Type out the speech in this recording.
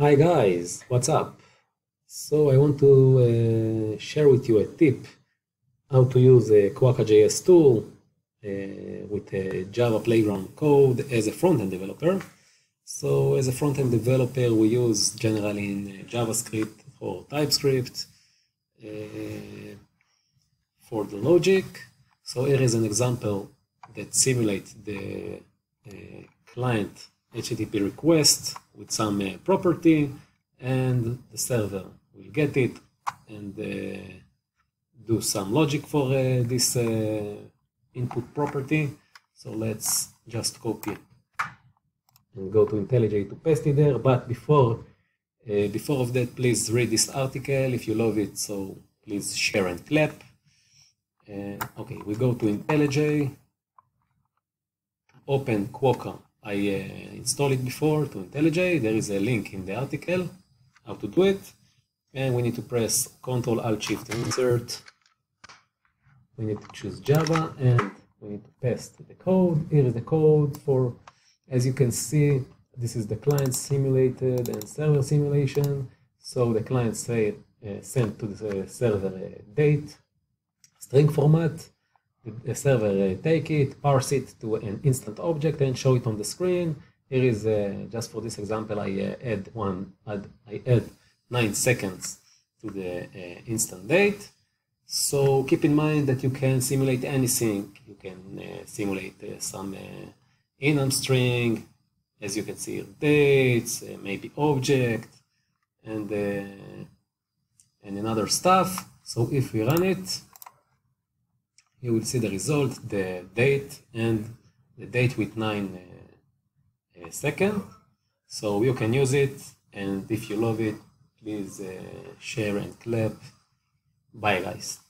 Hi guys, what's up? So I want to uh, share with you a tip how to use a Quokka.js tool uh, with a Java Playground code as a front-end developer. So as a front-end developer, we use generally in uh, JavaScript or TypeScript uh, for the logic. So here is an example that simulates the uh, client HTTP request with some uh, property and the server will get it and uh, do some logic for uh, this uh, input property. So let's just copy and go to IntelliJ to paste it there. But before, uh, before of that, please read this article if you love it. So please share and clap. Uh, okay, we go to IntelliJ, open Quokka I uh, installed it before to IntelliJ. There is a link in the article how to do it. And we need to press Ctrl Alt Shift Insert. We need to choose Java and we need to paste the code. Here is the code for, as you can see, this is the client simulated and server simulation. So the client say uh, sent to the server a date, string format, the server uh, take it, parse it to an instant object and show it on the screen. Here is, uh, just for this example, I uh, add one, add, I add nine seconds to the uh, instant date. So keep in mind that you can simulate anything. You can uh, simulate uh, some enum string, as you can see, dates, maybe object, and and another stuff. So if we run it, you will see the result, the date, and the date with 9 uh, uh, seconds. So you can use it, and if you love it, please uh, share and clap. Bye guys.